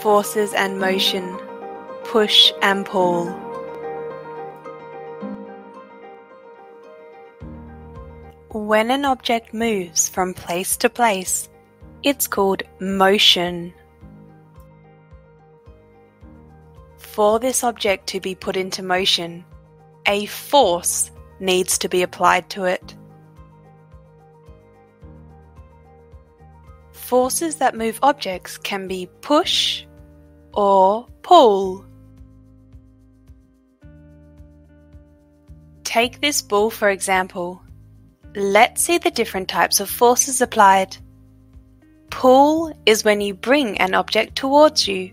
Forces and motion. Push and pull. When an object moves from place to place, it's called motion. For this object to be put into motion, a force needs to be applied to it. Forces that move objects can be push or pull. Take this ball for example. Let's see the different types of forces applied. Pull is when you bring an object towards you.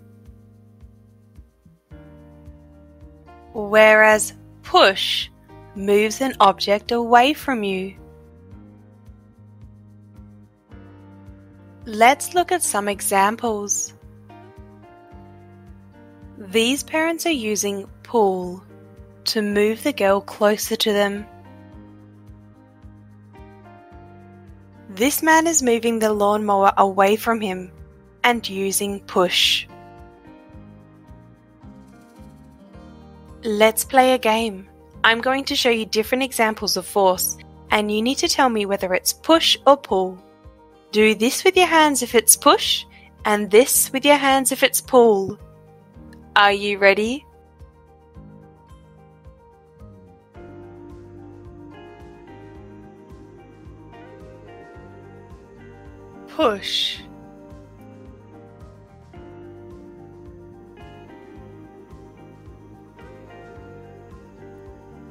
Whereas push moves an object away from you. Let's look at some examples. These parents are using pull to move the girl closer to them. This man is moving the lawnmower away from him and using push. Let's play a game. I'm going to show you different examples of force and you need to tell me whether it's push or pull. Do this with your hands if it's push and this with your hands if it's pull. Are you ready? Push.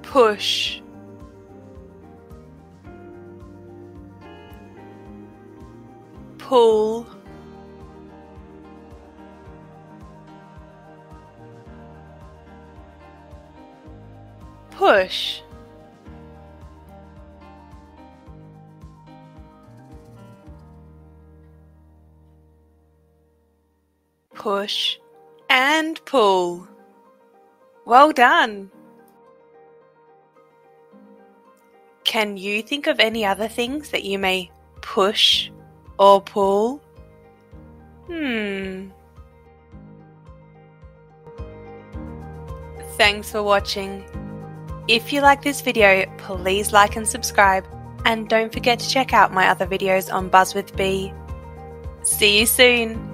Push. Pull. Push. Push and pull. Well done! Can you think of any other things that you may push or pull? Hmm. Thanks for watching. If you like this video, please like and subscribe, and don't forget to check out my other videos on Buzz with Bee. See you soon!